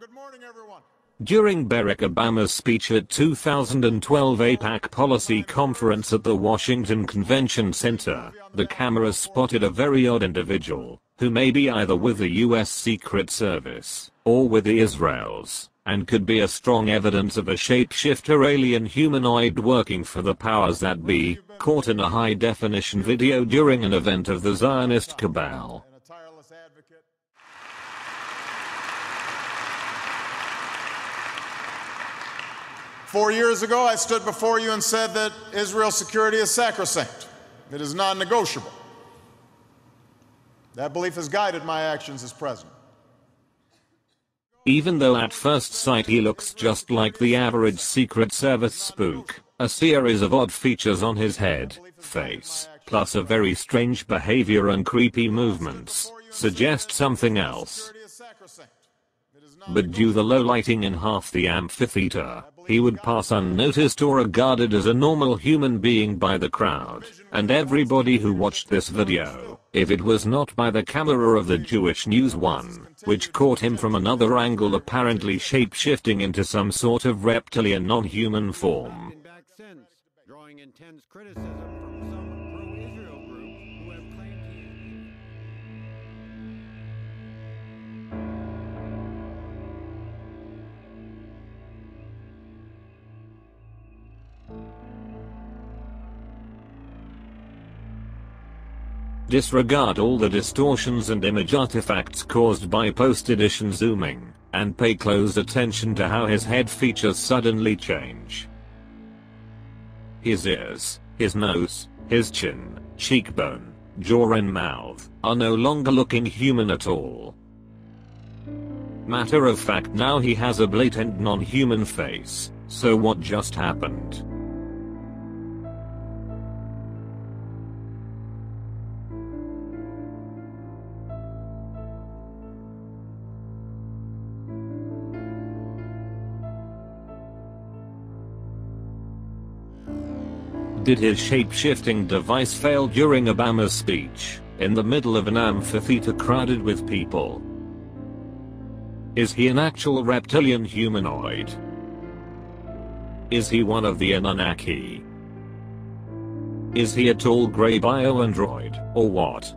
Good morning, everyone. During Barack Obama's speech at 2012 AIPAC Policy Conference at the Washington Convention Center, the camera spotted a very odd individual, who may be either with the US Secret Service, or with the Israels, and could be a strong evidence of a shapeshifter alien humanoid working for the powers that be, caught in a high definition video during an event of the Zionist cabal. And a tireless advocate. Four years ago, I stood before you and said that Israel's security is sacrosanct. It is non negotiable. That belief has guided my actions as president. Even though at first sight he looks just like the average Secret Service spook, a series of odd features on his head, face, plus a very strange behavior and creepy movements, suggest something else. But due the low lighting in half the amphitheater, he would pass unnoticed or regarded as a normal human being by the crowd, and everybody who watched this video, if it was not by the camera of the Jewish News One, which caught him from another angle apparently shape-shifting into some sort of reptilian non-human form. Disregard all the distortions and image artifacts caused by post-edition zooming, and pay close attention to how his head features suddenly change. His ears, his nose, his chin, cheekbone, jaw and mouth, are no longer looking human at all. Matter of fact now he has a blatant non-human face, so what just happened? Did his shape-shifting device fail during Obama's speech, in the middle of an amphitheater crowded with people? Is he an actual reptilian humanoid? Is he one of the Anunnaki? Is he a tall grey bio-android, or what?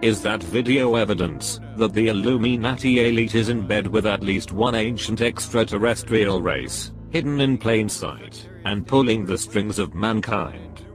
Is that video evidence that the Illuminati elite is in bed with at least one ancient extraterrestrial race, hidden in plain sight, and pulling the strings of mankind?